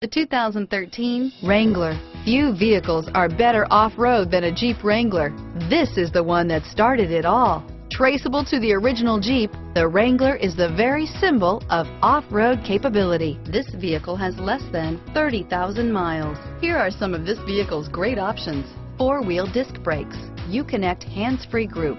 The 2013 Wrangler. Few vehicles are better off-road than a Jeep Wrangler. This is the one that started it all. Traceable to the original Jeep, the Wrangler is the very symbol of off-road capability. This vehicle has less than 30,000 miles. Here are some of this vehicle's great options. Four-wheel disc brakes, Uconnect hands-free group.